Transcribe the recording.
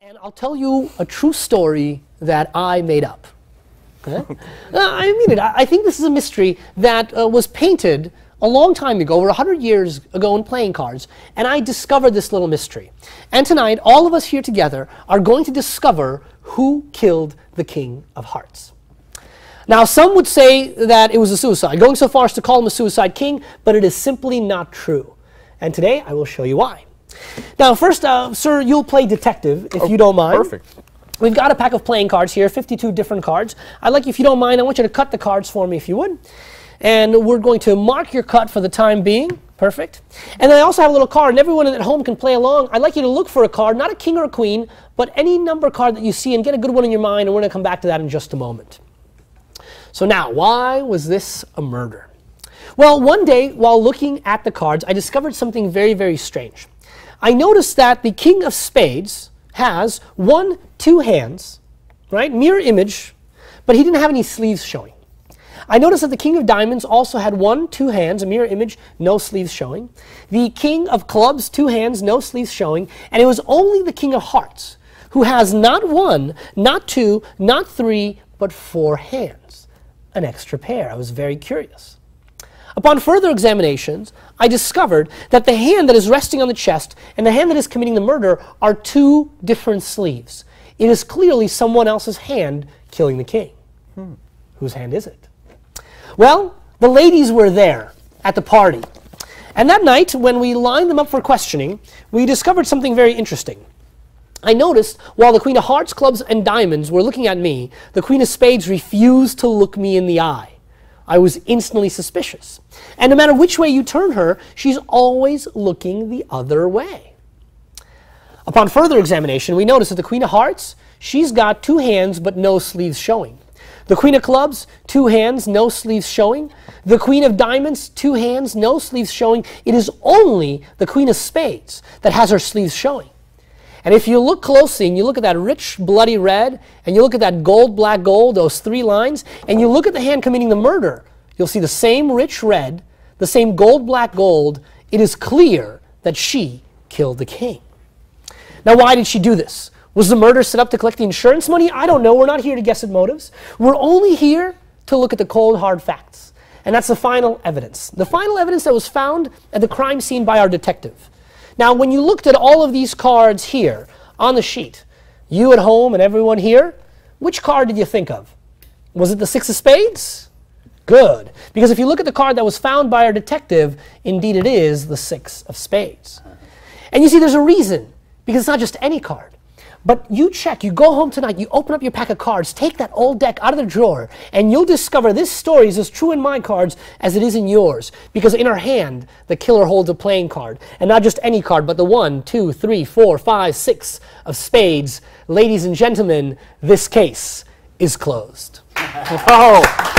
And I'll tell you a true story that I made up. Okay? Uh, I mean it. I I think this is a mystery that uh, was painted a long time ago, over 100 years ago in playing cards, and I discovered this little mystery. And tonight, all of us here together are going to discover who killed the King of Hearts. Now, some would say that it was a suicide, going so far as to call him a suicide king, but it is simply not true. And today, I will show you why. Now, first, uh, sir, you'll play detective, if you don't mind. Perfect. We've got a pack of playing cards here, 52 different cards. I'd like, if you don't mind, I want you to cut the cards for me, if you would. And we're going to mark your cut for the time being. Perfect. And then I also have a little card, and everyone at home can play along. I'd like you to look for a card, not a king or a queen, but any number card that you see, and get a good one in your mind, and we're going to come back to that in just a moment. So now, why was this a murder? Well, one day, while looking at the cards, I discovered something very, very strange. I noticed that the King of Spades has one, two hands, right? Mirror image, but he didn't have any sleeves showing. I noticed that the King of Diamonds also had one, two hands, a mirror image, no sleeves showing. The King of Clubs, two hands, no sleeves showing. And it was only the King of Hearts who has not one, not two, not three, but four hands. An extra pair. I was very curious. Upon further examinations, I discovered that the hand that is resting on the chest and the hand that is committing the murder are two different sleeves. It is clearly someone else's hand killing the king. Hmm. Whose hand is it? Well, the ladies were there at the party. And that night, when we lined them up for questioning, we discovered something very interesting. I noticed while the Queen of Hearts, Clubs, and Diamonds were looking at me, the Queen of Spades refused to look me in the eye. I was instantly suspicious. And no matter which way you turn her, she's always looking the other way. Upon further examination, we notice that the Queen of Hearts, she's got two hands but no sleeves showing. The Queen of Clubs, two hands, no sleeves showing. The Queen of Diamonds, two hands, no sleeves showing. It is only the Queen of Spades that has her sleeves showing. And if you look closely and you look at that rich bloody red and you look at that gold, black, gold, those three lines, and you look at the hand committing the murder, you'll see the same rich red, the same gold, black, gold. It is clear that she killed the king. Now, why did she do this? Was the murder set up to collect the insurance money? I don't know. We're not here to guess at motives. We're only here to look at the cold, hard facts. And that's the final evidence. The final evidence that was found at the crime scene by our detective. Now, when you looked at all of these cards here on the sheet, you at home and everyone here, which card did you think of? Was it the Six of Spades? Good. Because if you look at the card that was found by our detective, indeed it is the Six of Spades. And you see, there's a reason, because it's not just any card. But you check, you go home tonight, you open up your pack of cards, take that old deck out of the drawer, and you'll discover this story is as true in my cards as it is in yours. Because in her hand, the killer holds a playing card. And not just any card, but the one, two, three, four, five, six of spades. Ladies and gentlemen, this case is closed. oh.